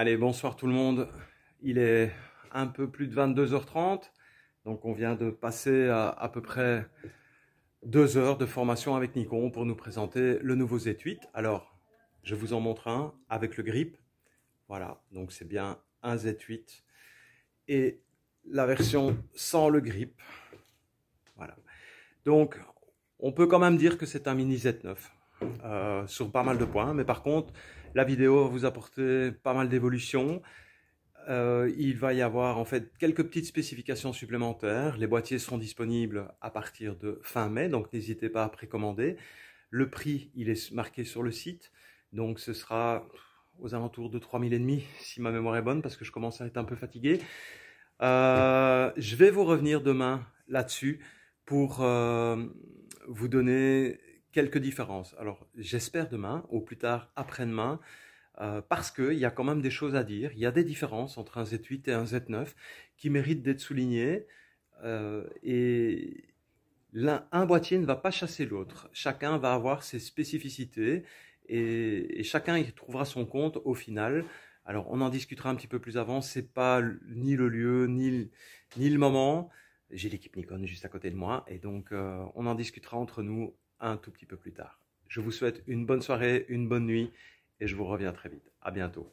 Allez, bonsoir tout le monde. Il est un peu plus de 22h30. Donc on vient de passer à, à peu près deux heures de formation avec Nikon pour nous présenter le nouveau Z8. Alors, je vous en montre un avec le grip. Voilà, donc c'est bien un Z8. Et la version sans le grip. Voilà. Donc, on peut quand même dire que c'est un mini Z9 euh, sur pas mal de points. Mais par contre, la vidéo va vous apporter pas mal d'évolutions. Euh, il va y avoir en fait quelques petites spécifications supplémentaires. Les boîtiers seront disponibles à partir de fin mai, donc n'hésitez pas à précommander. Le prix, il est marqué sur le site, donc ce sera aux alentours de 3000 et demi si ma mémoire est bonne, parce que je commence à être un peu fatigué. Euh, je vais vous revenir demain là-dessus pour vous donner quelques différences. Alors j'espère demain, ou plus tard après-demain, euh, parce qu'il y a quand même des choses à dire. Il y a des différences entre un Z8 et un Z9 qui méritent d'être soulignées. Euh, et un boîtier ne va pas chasser l'autre. Chacun va avoir ses spécificités et, et, chacun y trouvera son compte au final. Alors on en discutera un petit peu plus avant. C'est pas ni le lieu ni, ni le moment. J'ai l'équipe Nikon juste à côté de moi et donc euh, on en discutera entre nous un tout petit peu plus tard. Je vous souhaite une bonne soirée, une bonne nuit et je vous reviens très vite. À bientôt.